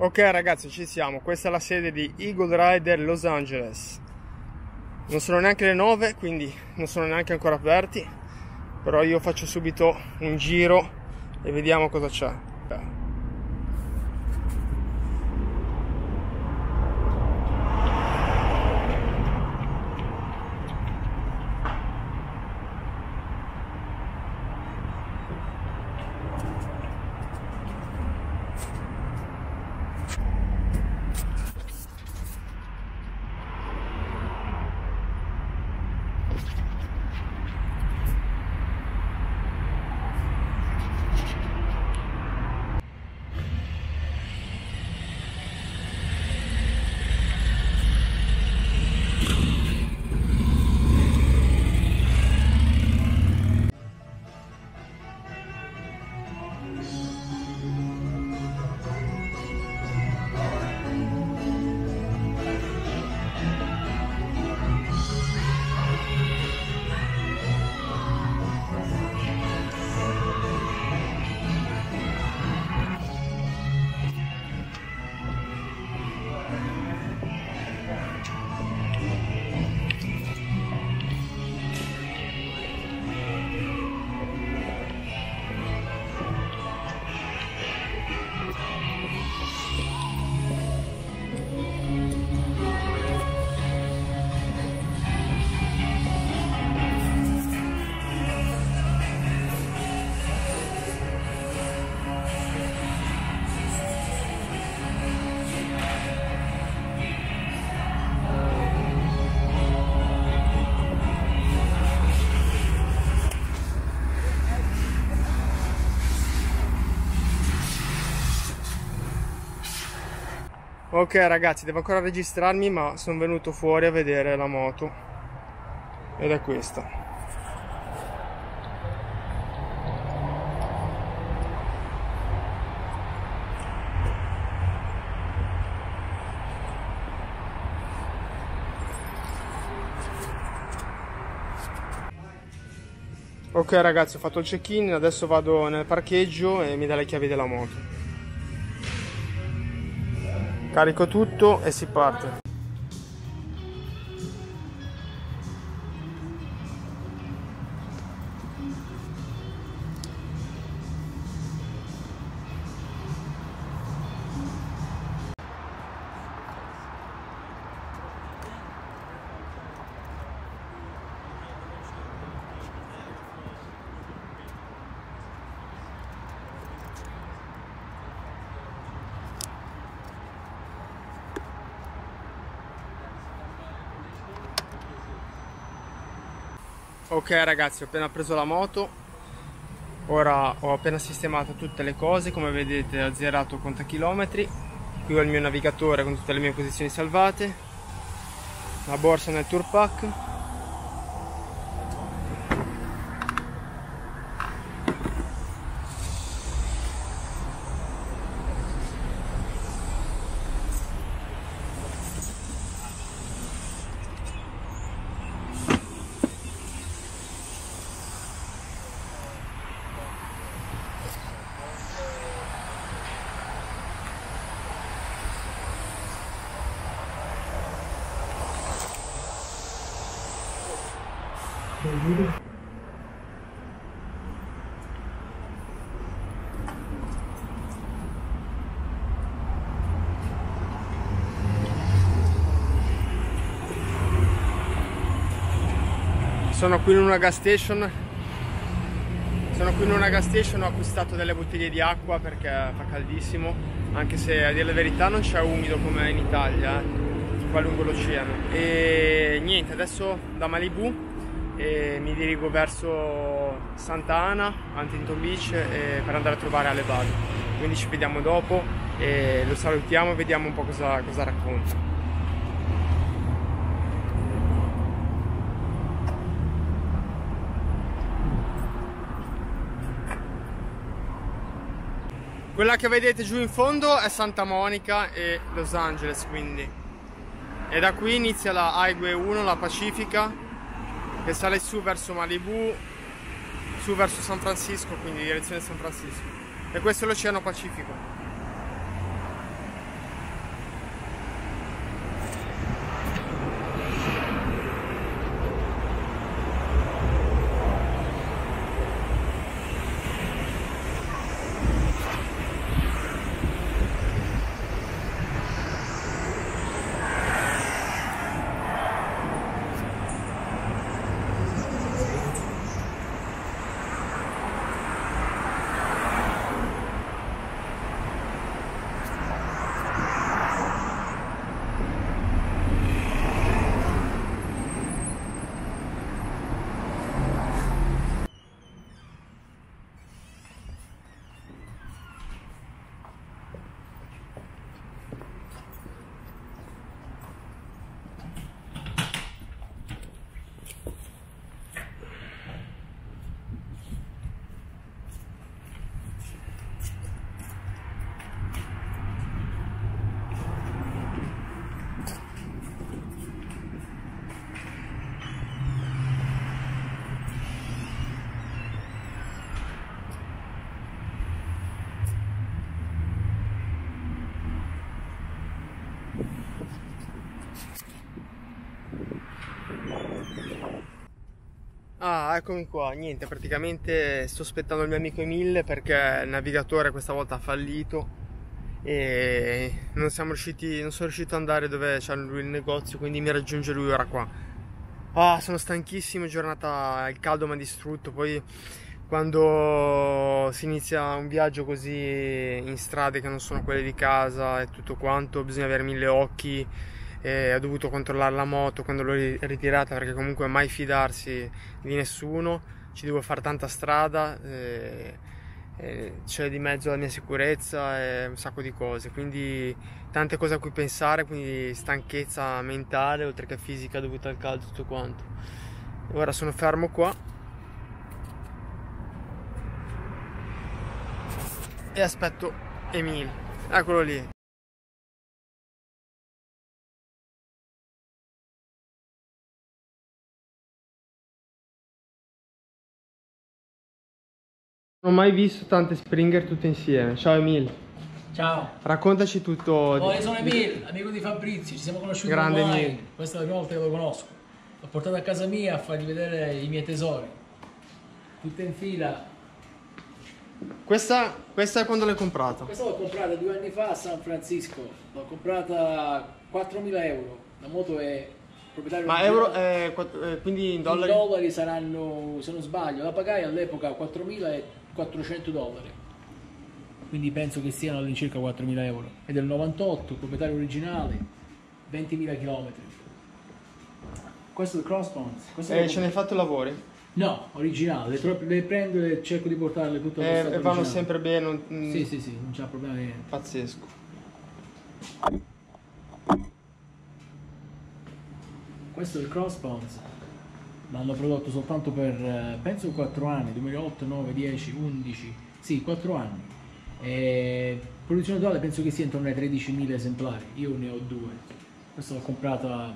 Ok ragazzi ci siamo, questa è la sede di Eagle Rider Los Angeles. Non sono neanche le 9 quindi non sono neanche ancora aperti Però io faccio subito un giro e vediamo cosa c'è Ok ragazzi, devo ancora registrarmi ma sono venuto fuori a vedere la moto ed è questa. Ok ragazzi, ho fatto il check-in, adesso vado nel parcheggio e mi dà le chiavi della moto. Carico tutto e si parte. Ok ragazzi ho appena preso la moto. Ora ho appena sistemato tutte le cose. Come vedete ho zerato conta chilometri. Qui ho il mio navigatore con tutte le mie posizioni salvate. La borsa nel tour pack Sono qui in una gas station. Sono qui in una gas station, ho acquistato delle bottiglie di acqua perché fa caldissimo. Anche se a dire la verità non c'è umido come in Italia eh, qua lungo l'oceano e niente adesso da Malibu e mi dirigo verso Santa Ana, Huntington Beach per andare a trovare Alevado. Quindi ci vediamo dopo e lo salutiamo e vediamo un po' cosa, cosa racconta. Quella che vedete giù in fondo è Santa Monica e Los Angeles quindi. E da qui inizia la Highway 1, la Pacifica, che sale su verso Malibu, su verso San Francisco, quindi direzione San Francisco. E questo è l'Oceano Pacifico. Eccomi qua. Niente, praticamente sto aspettando il mio amico Emile perché il navigatore questa volta ha fallito e non siamo riusciti, non sono riuscito ad andare dove c'è lui il negozio, quindi mi raggiunge lui ora qua. Ah, sono stanchissimo, giornata, il caldo mi ha distrutto, poi quando si inizia un viaggio così in strade che non sono quelle di casa e tutto quanto, bisogna avere mille occhi. E ho dovuto controllare la moto quando l'ho ritirata perché comunque mai fidarsi di nessuno, ci devo fare tanta strada, e, e c'è di mezzo la mia sicurezza e un sacco di cose, quindi tante cose a cui pensare, quindi stanchezza mentale oltre che fisica dovuta al caldo tutto quanto. Ora sono fermo qua e aspetto Emil. Eccolo lì. Non ho mai visto tante Springer tutte insieme. Ciao Emil. Ciao. Raccontaci tutto. Oh, io sono Emil, amico di Fabrizio, ci siamo conosciuti Grande online. Emil. Questa è la prima volta che lo conosco. L'ho portato a casa mia a fargli vedere i miei tesori. Tutte in fila, questa, questa è quando l'hai comprata? Questa l'ho comprata due anni fa a San Francisco. L'ho comprata 4.000 euro. La moto è Ma euro, eh, eh, quindi in dollari? In dollari saranno, se non sbaglio, la pagai all'epoca 4.400 dollari. Quindi penso che siano all'incirca 4.000 euro. È del 98, proprietario originale, 20.000 km. Questo è il Crossbones. E eh, ce ne hai fatto lavori? No, originale, le, tro- le prendo e cerco di portarle tutte eh, E vanno sempre bene. Non, sì, sì, sì, non c'è problema niente. Pazzesco. Questo è il Crossbones. L'hanno prodotto soltanto per, eh, penso, 4 anni, 2008, 9, 10, 11, sì, 4 anni. E produzione totale penso che sia intorno ai 13.000 esemplari, io ne ho due. Questo l'ho comprata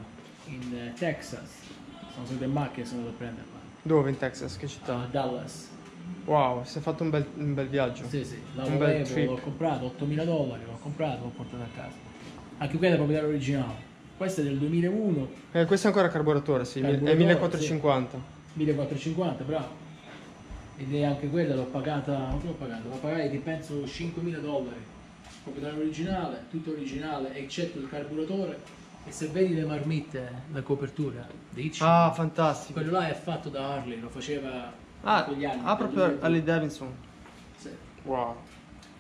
in eh, Texas, sono stato in macchina e sono andato a prenderla. Dove in Texas? Che città? A Dallas. Wow, si è fatto un bel, un bel viaggio. Sì, sì, la trip. l'ho comprato, 8.000 dollari, l'ho comprato, l'ho portato a casa. Anche quella è proprietaria originale. Questa è del 2001. Eh, questo è ancora carburatore, sì, carburatore, è 1450. Sì. 1450, bravo. Ed è anche quella, l'ho pagata, quanto l'ho pagata? L'ho pagata di penso 5.000 dollari. Proprietario originale, tutto originale, eccetto il carburatore e se vedi le marmitte, la copertura di Hitchcock, ah, fantastico. Quello là è fatto da Harley, lo faceva ah, quegli anni. Ah, proprio Harley Davidson. Sì. Wow.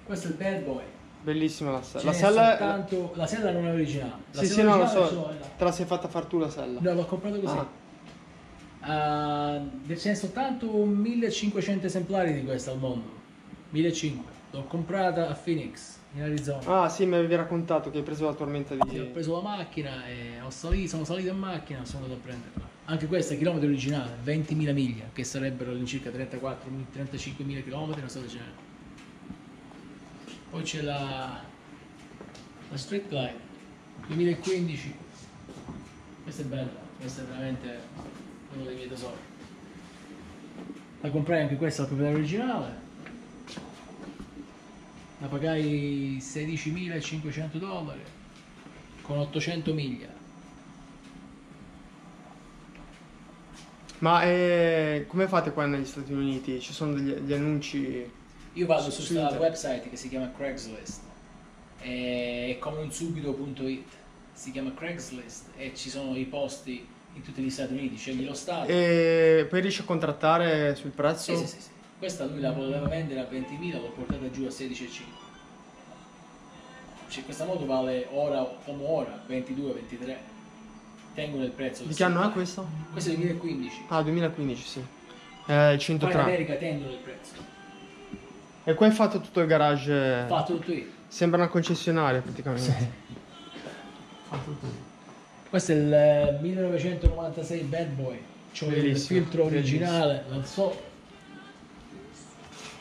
Questo è il Bad Boy. Bellissima la sella. La sella, soltanto... la sella non è originale. La sì, sì, no, lo so. Te la sei fatta far tu la sella. No, l'ho comprato così. Ah. Uh, ce ne soltanto 1500 esemplari di questa al mondo. 1500. L'ho comprata a Phoenix in Arizona. Ah sì, mi avevi raccontato che hai preso la tormenta di... Sì, ho preso la macchina e salito, sono salito in macchina e sono andato a prenderla. Anche questa, chilometro originale, 20.000 miglia, che sarebbero all'incirca 34-35.000 km, non so se c'è. Poi c'è la, la Street Glide 2015. Questa è bella, questa è veramente uno dei miei tesori. La comprai anche questa, la proprietà originale la pagai 16.500 dollari con 800 miglia. Ma eh, come fate qua negli Stati Uniti? Ci sono degli, degli annunci? Io vado su, questo website che si chiama Craigslist, è come un subito.it, si chiama Craigslist e ci sono i posti in tutti gli Stati Uniti, scegli lo stato. E poi riesci a contrattare sul prezzo? Sì, sì, sì. Questa lui la voleva vendere a 20.000, l'ho portata giù a 16,5. Cioè, questa moto vale ora come ora, 22-23. Tengo nel prezzo. Di che anno è questo? Questo è 2015. Ah, 2015, sì. Eh, 103. Poi in America tengo nel prezzo. E qua hai fatto tutto il garage? Fatto tutto io. Sembra una concessionaria praticamente. Sì. Fatto tutto io. Questo è il 1996 Bad Boy. Cioè il filtro originale, non so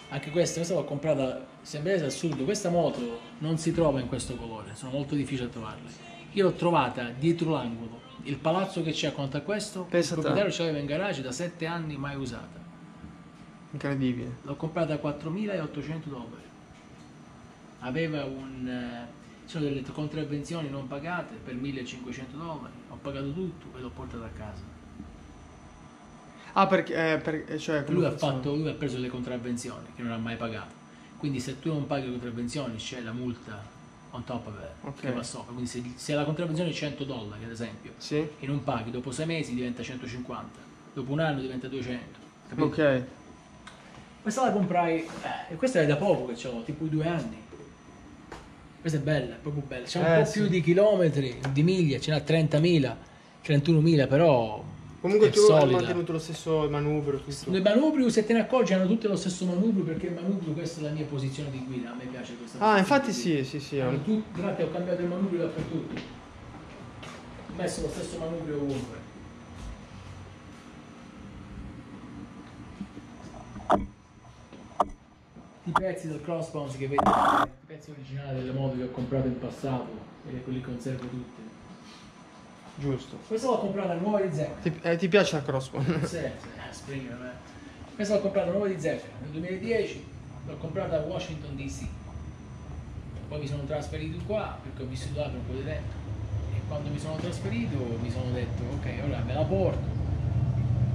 anche questa, questa l'ho comprata, sembra assurdo, questa moto non si trova in questo colore, sono molto difficili da trovarle. Io l'ho trovata dietro l'angolo, il palazzo che c'è accanto a questo, Pensa il proprietario ce l'aveva in garage da 7 anni mai usata. Incredibile. L'ho comprata a 4.800 dollari. Aveva un... Eh, sono delle contravvenzioni non pagate per 1.500 dollari, ho pagato tutto e l'ho portata a casa. Ah, perché... Eh, per, cioè, lui, ha fatto, lui ha preso le contravvenzioni che non ha mai pagato. Quindi se tu non paghi le contravvenzioni c'è la multa on top of it, okay. che va sopra. Quindi se, se, la contravvenzione è 100 dollari, ad esempio, sì. e non paghi, dopo 6 mesi diventa 150, dopo un anno diventa 200. Capito? Ok. Questa la comprai, eh, questa è da poco che ho, tipo due anni. Questa è bella, è proprio bella. C'è un eh, po' sì. più di chilometri, di miglia, ce n'ha 30.000, 31.000, però Comunque tu solida. hai mantenuto lo stesso manubrio. Tutto. Le manubrio, se te ne accorgi, hanno tutte lo stesso manubrio perché il manubrio, questa è la mia posizione di guida. A me piace questa Ah, infatti sì, sì, sì. Allora, tu, guardate, ho cambiato il manubrio dappertutto. Ho messo lo stesso manubrio ovunque. I pezzi del crossbones che vedete, i pezzi originali delle moto che ho comprato in passato e quelli conservo tutti. Giusto. Questa l'ho comprata nuova di Zephyr. Ti, eh, ti piace la crossbones? sì, sì, eh, Springer, eh. Questa l'ho comprata nuova di Zephyr nel 2010, l'ho comprata a Washington DC. Poi mi sono trasferito qua perché ho vissuto là per un po' di tempo. E quando mi sono trasferito mi sono detto ok, ora me la porto.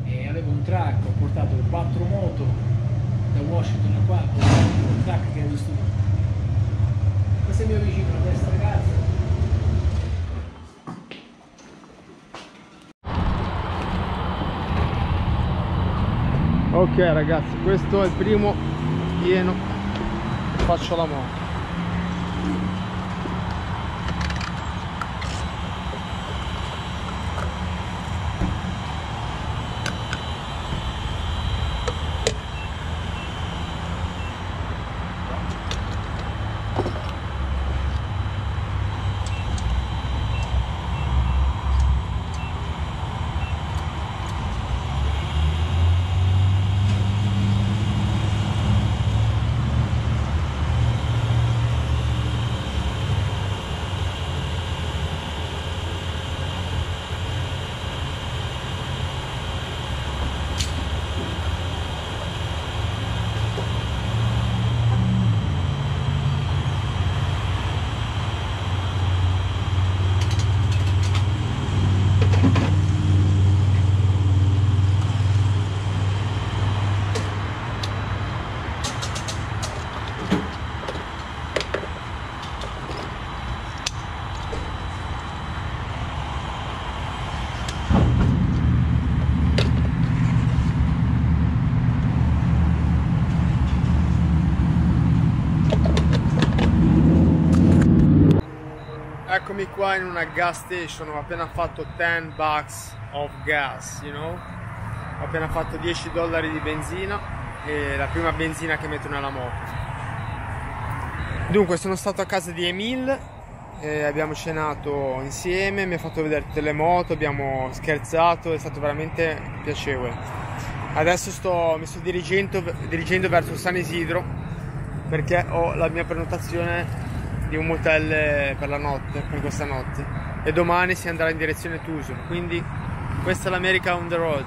E avevo un track, ho portato quattro moto da Washington a qua con il track che visto questo è il mio vicino a destra ragazzi. Ok ragazzi questo è il primo pieno. Faccio la moto eccomi qua in una gas station, ho appena fatto 10 bucks of gas, you know? Ho appena fatto 10 dollari di benzina e la prima benzina che metto nella moto. Dunque sono stato a casa di Emil, abbiamo cenato insieme, mi ha fatto vedere tutte le moto, abbiamo scherzato, è stato veramente piacevole. Adesso sto, mi sto dirigendo, dirigendo verso San Isidro perché ho la mia prenotazione di un motel eh, per la notte, per questa notte e domani si andrà in direzione Tucson, quindi questa è l'America on the road.